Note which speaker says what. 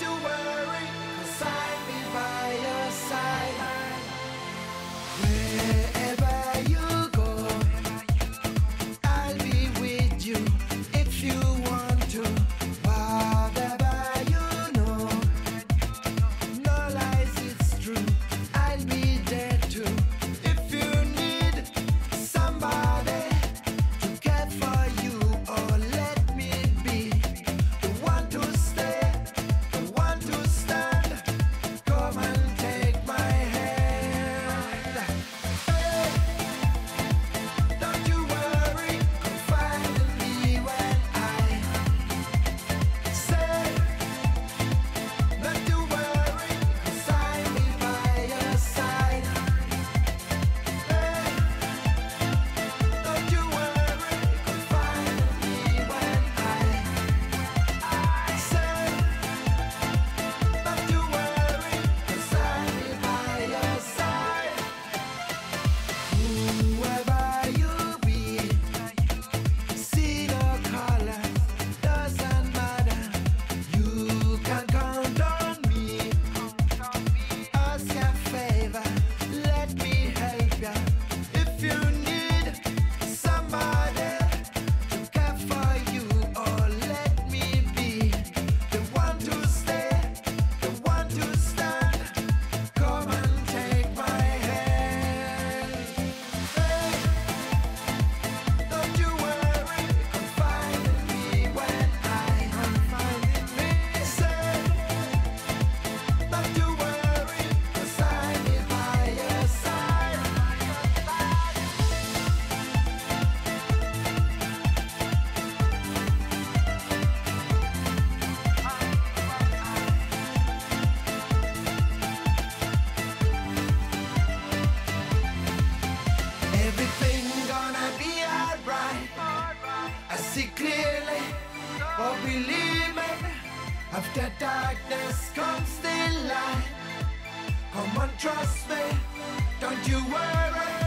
Speaker 1: to worry, cause I'll be by your side. I see clearly, or believe me. After darkness comes the light. Come on, trust me, don't you worry.